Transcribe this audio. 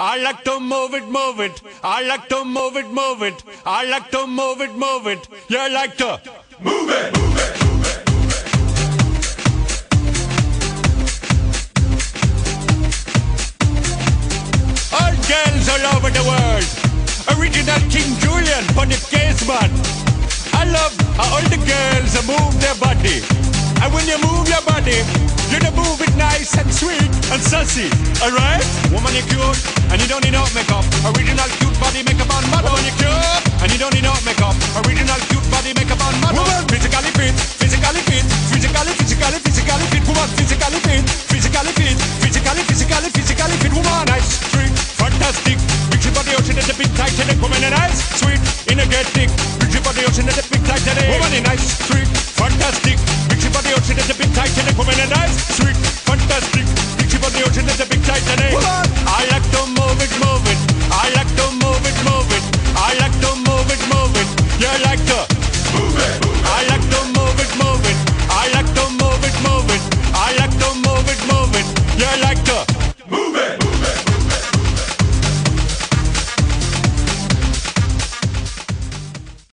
I like to move it, move it. I like to move it, move it. I like to move it, move it. You like to move it, move it. All girls all over the world. Original King Julian for the case man. I love how all the girls move their body. And when you move your body, you it nice and sweet and sassy, alright? Woman, you're cute and you don't need no makeup. Original cute body makeup on model. Woman, you cute and you don't need no makeup. Original cute body makeup on model. Woman, physically fit, physically fit, physically, physically, physically fit. Woman, physically fit, physically fit, physically, physically, physically fit. Woman, nice, sweet, fantastic. Picture body ocean at the big Titanic. Woman, And nice, sweet, energetic. Picture body ocean at the big Titanic. Woman, nice, sweet, fantastic. Picture body ocean at the big Titanic. Woman, nice, sweet. Like to